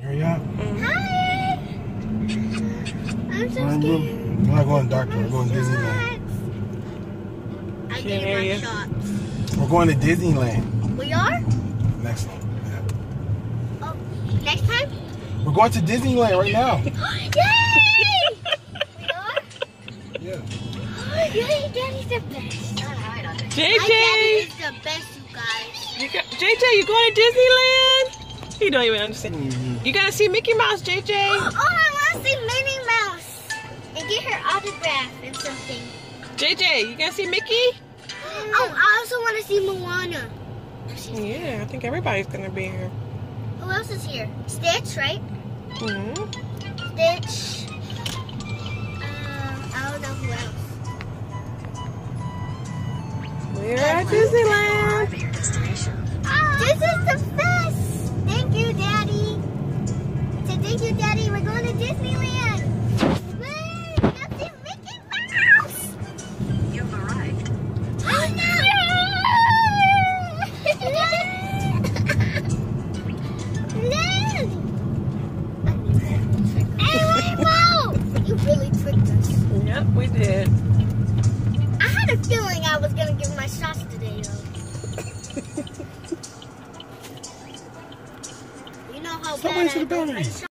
Hurry up. Hi! I'm so We're, scared. I'm not going to Dark We're going to Disneyland. I gave hear my you. shots. We're going to Disneyland. We are? Next one. Yeah. Oh, next time? We're going to Disneyland right now. Yay! we are? Yeah. Yay, Daddy's the best. My daddy is the best, you guys. you got, JJ, you going to Disneyland? He don't even understand. Mhm. You gotta see Mickey Mouse, JJ. Oh, I want to see Minnie Mouse and get her autograph and something. JJ, you gonna see Mickey? Oh, I also want to see Moana. Yeah, I think everybody's gonna be here. Who else is here? Stitch, right? hmm Stitch. Uh, I don't know who else. We're at Disneyland. Is Yep, we did. I had a feeling I was gonna give my shots today, though. you know how Stop bad I